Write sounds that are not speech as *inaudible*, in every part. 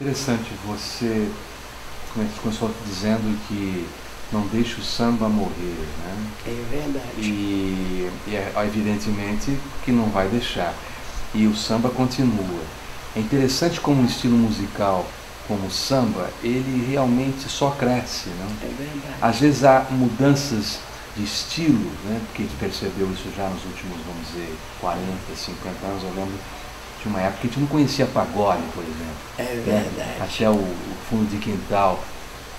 Interessante, você começou dizendo que não deixa o samba morrer, né? É verdade. E, e é, evidentemente que não vai deixar. E o samba continua. É interessante como um estilo musical como o samba, ele realmente só cresce, não? É verdade. Às vezes há mudanças de estilo, né? Porque a gente percebeu isso já nos últimos, vamos dizer, 40, 50 anos, eu lembro de uma época que a gente não conhecia pagode, por exemplo. É né? verdade. Até o, o, fundo de quintal,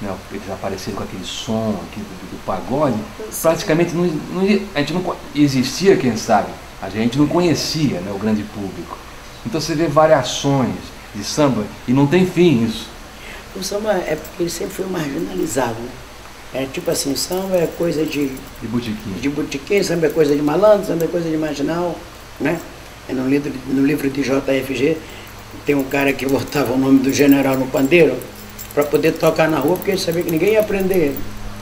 né? eles apareceram com aquele som aqui do, do pagode. Praticamente não, não, a gente não existia, quem sabe, a gente não conhecia né, o grande público. Então você vê variações de samba e não tem fim isso. O samba é porque ele sempre foi marginalizado, né? É tipo assim, samba é coisa de. De botiquim. De botiquim, samba é coisa de malandro, samba é coisa de marginal, né? É no livro, no livro de JFG, tem um cara que *laughs* botava o nome do general no pandeiro para poder tocar na rua, porque ele sabia que ninguém ia aprender.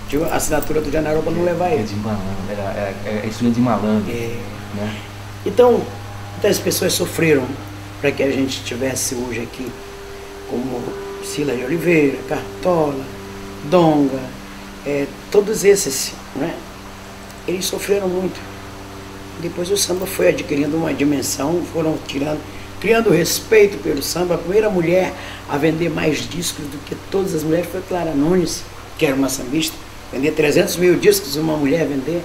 Tinha a assinatura do general para não levar ele. É de malandro, é, é, é instrumento de malandro. É. Né? Então, muitas pessoas sofreram para que a gente estivesse hoje aqui, como Sila de Oliveira, Cartola, Donga, é, todos esses, né? Eles sofreram muito. Depois o samba foi adquirindo uma dimensão, foram tirando, criando respeito pelo samba. A primeira mulher a vender mais discos do que todas as mulheres foi Clara Nunes, que era uma sambista. Vender 300 mil discos uma mulher vender.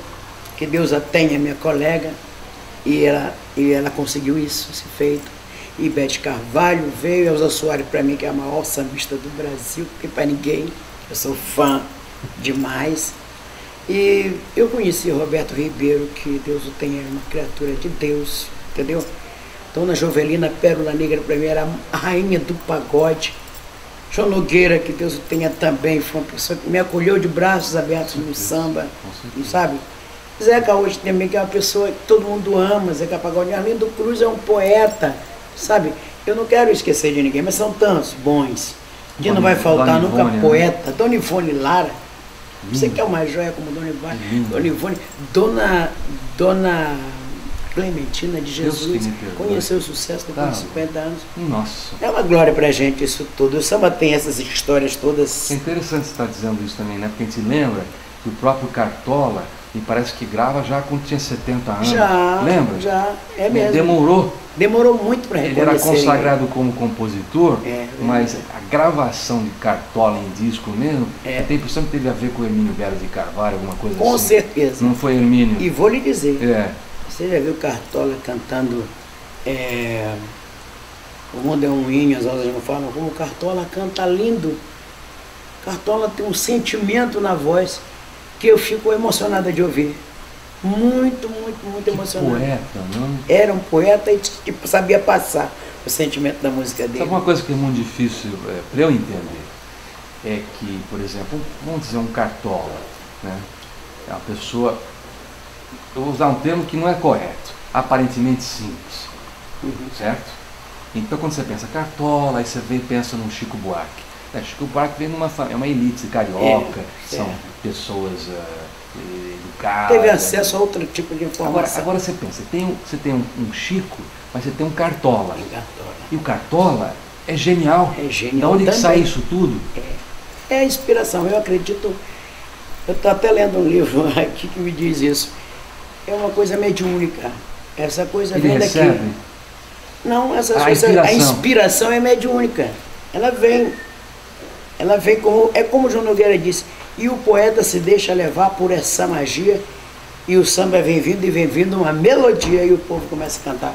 Que Deus a tenha, minha colega. E ela, e ela conseguiu isso, esse feito. E Bete Carvalho veio, Elza Soares para mim, que é a maior sambista do Brasil, porque para ninguém, eu sou fã demais. E eu conheci Roberto Ribeiro, que Deus o tenha, uma criatura de Deus, entendeu? Dona Jovelina Pérola Negra, para mim, era a rainha do pagode. João Nogueira, que Deus o tenha também, foi uma pessoa que me acolheu de braços abertos no samba, não sabe? Zeca hoje também, que é uma pessoa que todo mundo ama, Zeca Pagode. Arlindo Cruz é um poeta, sabe? Eu não quero esquecer de ninguém, mas são tantos bons. Que não vai faltar Dona nunca Ivone, né? poeta. Dona Ivone Lara, você quer uma joia como Dona Ivone? Dona Ivone, Dona, Dona Clementina de Jesus, conheceu o sucesso depois de 50 anos. Nossa. É uma glória pra gente isso tudo. O samba tem essas histórias todas. É interessante você estar dizendo isso também, né? Porque a gente lembra que o próprio Cartola, me parece que grava já quando tinha 70 anos. Já, Lembra? já, é mesmo. Demorou. Demorou muito para Ele reconhecer. era consagrado como compositor, É, mas a gravação de Cartola em disco mesmo, É. eu tenho a impressão que teve a ver com Hermínio Belo de Carvalho, alguma coisa Com assim. certeza. Não foi Hermínio? E vou lhe dizer, É. você já viu Cartola cantando é, O mundo é um hino, as outras não falam, como Cartola canta lindo. Cartola tem um sentimento na voz que eu fico emocionada de ouvir. Muito, muito, muito Que emocionada. poeta, não? Era um poeta e tipo, sabia passar o sentimento da música dele. Sabe uma coisa que é muito difícil é, para eu entender? É que, por exemplo, vamos dizer um cartola, né? É uma pessoa, eu vou usar um termo que não é correto, aparentemente simples, Uhum. certo? Então quando você pensa cartola, aí você vem e pensa no Chico Buarque. É, Chico Buarque vem numa é uma elite carioca, É, são é. pessoas ah, educadas. Teve acesso a outro tipo de Agora, informação. agora você pensa, tem você tem um, um Chico, mas você tem um cartola. Cartola. E o Cartola é genial. É genial Da onde que também. sai isso tudo? É a inspiração, eu acredito. Eu estou até lendo um livro *laughs* aqui que me diz isso. É uma coisa mediúnica. Essa coisa Ele vem recebe? daqui. Não, essa A coisa, a inspiração. inspiração é mediúnica. Ela vem. Ela vem como. É como o João Nogueira disse. E o poeta se deixa levar por essa magia. E o samba vem vindo e vem vindo uma melodia e o povo começa a cantar.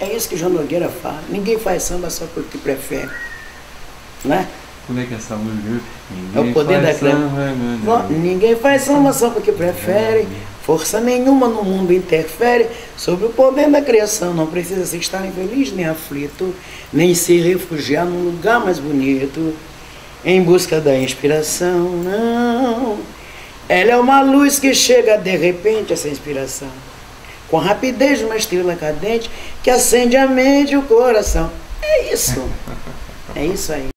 É isso que João Nogueira fala. Ninguém faz samba só porque prefere. Né? Como é que é essa música? É o poder da clã. Não, Ninguém faz samba só porque prefere. Força nenhuma no mundo interfere sobre o poder da criação. Não precisa se estar infeliz nem aflito, nem se refugiar num lugar mais bonito, em busca da inspiração. Não. Ela é uma luz que chega de repente, essa inspiração, com rapidez de uma estrela cadente que acende a mente e o coração. É isso. É isso aí.